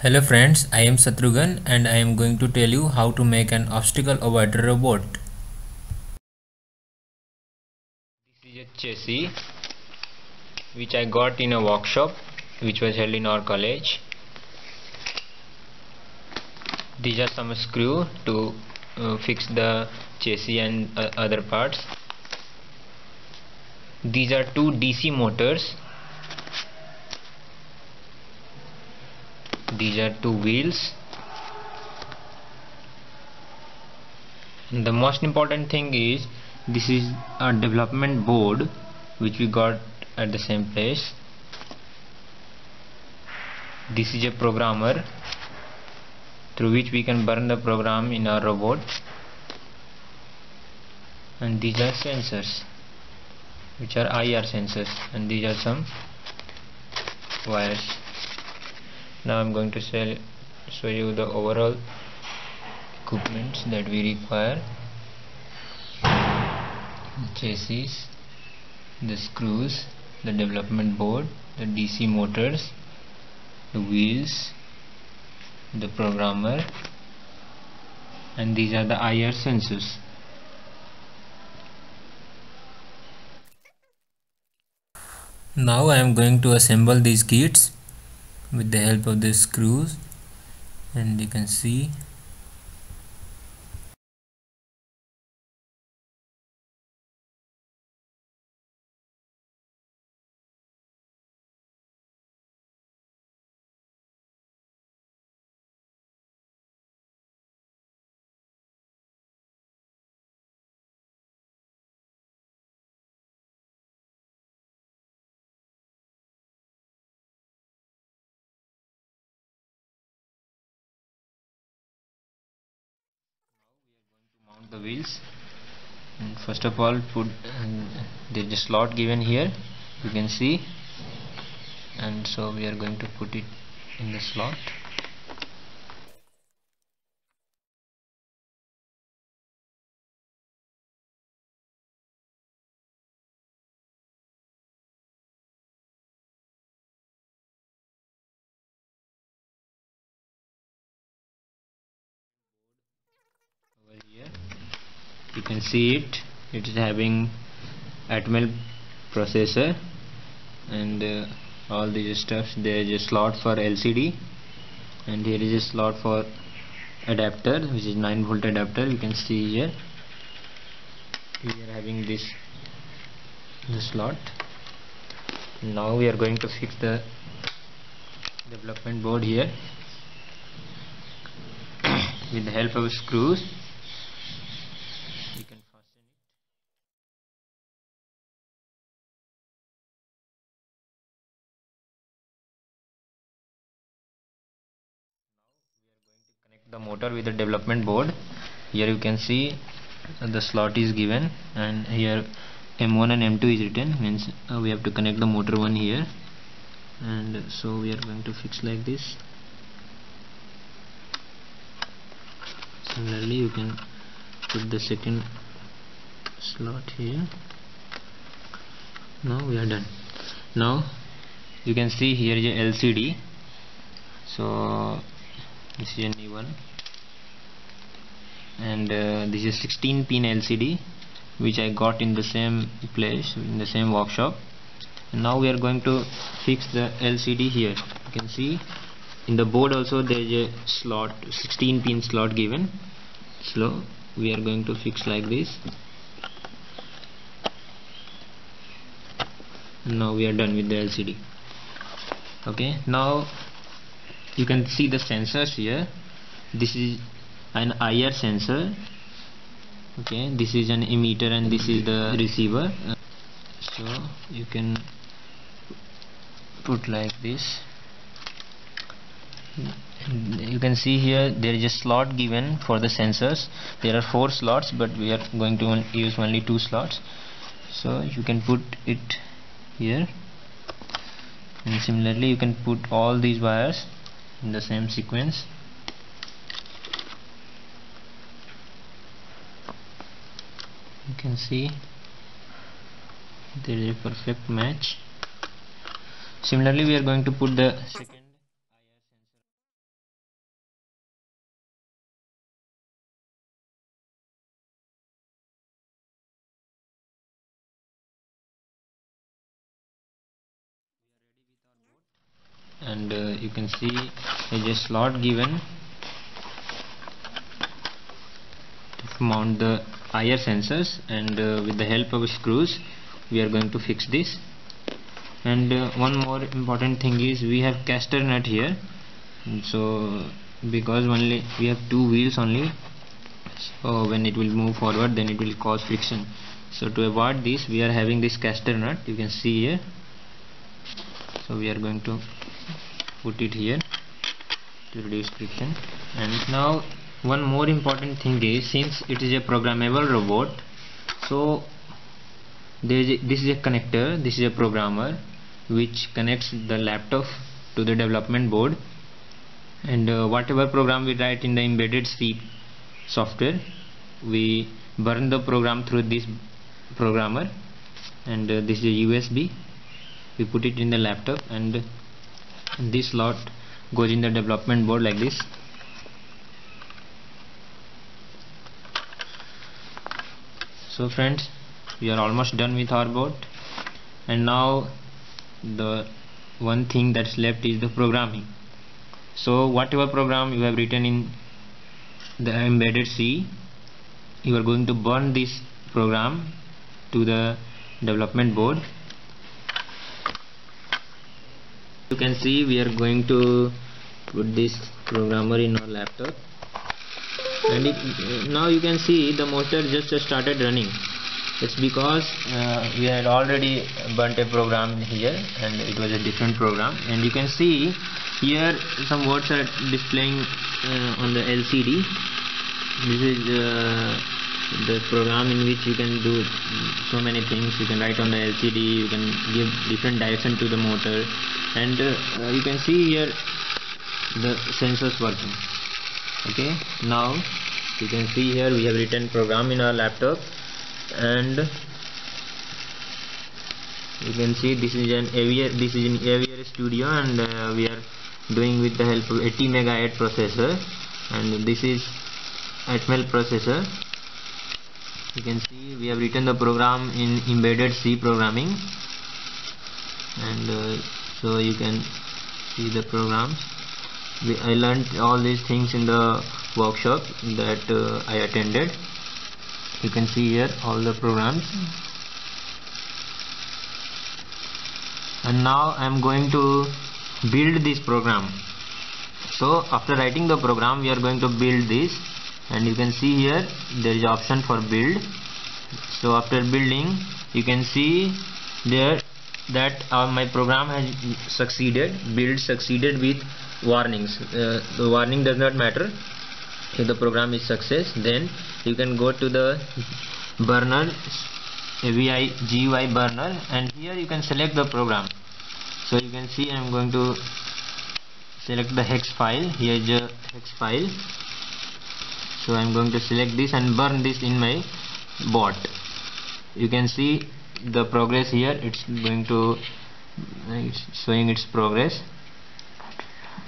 Hello friends, I am Shatrughan and I am going to tell you how to make an obstacle avoider robot. This is a chassis which I got in a workshop which was held in our college. These are some screw to uh, fix the chassis and uh, other parts. These are two DC motors these are two wheels. And the most important thing is this is a development board which we got at the same place. This is a programmer through which we can burn the program in our robot. And these are sensors which are IR sensors. And these are some wires now I'm going to sell, show you the overall equipments that we require. Chassis the screws the development board the DC motors the wheels the programmer and these are the IR sensors. Now I am going to assemble these kits with the help of the screws and you can see mount the wheels. And first of all put there is a slot given here you can see. And so we are going to put it in the slot. Over here you can see it. It is having Atmel processor and uh, all these stuffs there is a slot for LCD and here is a slot for adapter which is 9 volt adapter. You can see here. We are having this the slot. Now we are going to fix the development board here. With the help of screws the motor with the development board. Here you can see the slot is given and here M1 and M2 is written. Means uh, we have to connect the motor one here. And so we are going to fix like this. Similarly you can put the second slot here. Now we are done. Now you can see here is a LCD so this is a new one. And uh, this is 16 pin LCD which I got in the same place in the same workshop. And now we are going to fix the LCD here. You can see in the board also there is a slot 16 pin slot given. So we are going to fix like this. Now we are done with the LCD okay now you can see the sensors here. This is an IR sensor. Okay this is an emitter and this is the receiver. So you can put like this. You can see here there is a slot given for the sensors. There are four slots but we are going to use only two slots. So you can put it here. And similarly you can put all these wires in the same sequence. You can see there is a perfect match. Similarly we are going to put the second you can see there is a slot given to mount the IR sensors and uh, with the help of screws we are going to fix this. And uh, one more important thing is we have caster nut here. So because only we have two wheels only so when it will move forward then it will cause friction. So to avoid this we are having this caster nut you can see here. So we are going to put it here to reduce friction. And now one more important thing is since it is a programmable robot so there is a, this is a connector this is a programmer which connects the laptop to the development board. And uh, whatever program we write in the embedded C software we burn the program through this programmer. And uh, this is a USB we put it in the laptop and this slot goes in the development board like this. So friends we are almost done with our board. And now the one thing that's left is the programming. So whatever program you have written in the embedded C you are going to burn this program to the development board you can see we are going to put this programmer in our laptop. And it, now you can see the motor just started running. It's because uh, we had already burnt a program here and it was a different program. And you can see here some words are displaying uh, on the LCD this is uh, the program in which you can do so many things. You can write on the LCD you can give different direction to the motor and uh, you can see here the sensors working. Okay now you can see here we have written program in our laptop. And you can see this is an AVR this is an AVR studio and uh, we are doing with the help of ATmega8 processor. And this is Atmel processor. You can see we have written the program in embedded C programming. And uh, so you can see the programs. We, I learned all these things in the workshop that uh, I attended. You can see here all the programs. And now I am going to build this program. So after writing the program we are going to build this. And you can see here there is option for build. So after building you can see there that uh, my program has succeeded build succeeded with warnings. Uh, the warning does not matter. If the program is success then you can go to the burner AVR GUI burner and here you can select the program. So you can see I am going to select the hex file. Here is a hex file. So I am going to select this and burn this in my bot. You can see the progress here. It's going to it's showing its progress.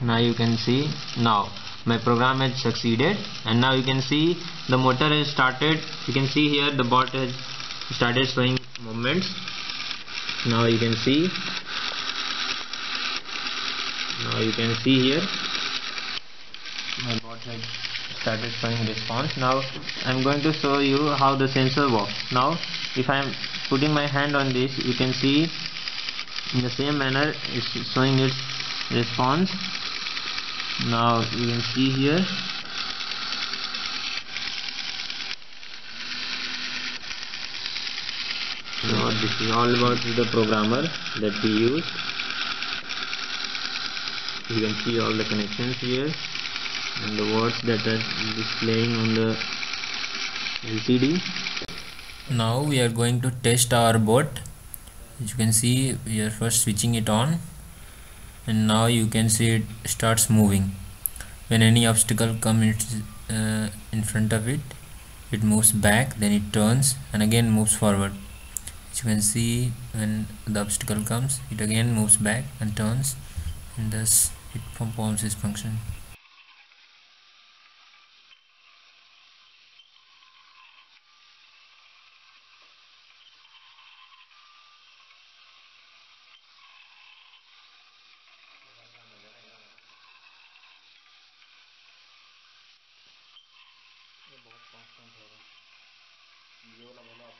Now you can see now my program has succeeded. And now you can see the motor has started. You can see here the bot has started showing movements. Now you can see now you can see here my bot has started showing response. Now I'm going to show you how the sensor works. Now if I am putting my hand on this you can see in the same manner it's showing its response. Now you can see here. Now this is all about the programmer that we use. You can see all the connections here and the words that are displaying on the LCD now we are going to test our bot as you can see we are first switching it on. And now you can see it starts moving. When any obstacle comes uh, in front of it it moves back then it turns and again moves forward. As you can see when the obstacle comes it again moves back and turns and thus it performs its function पाँच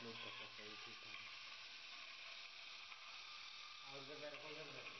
कर पाँच कर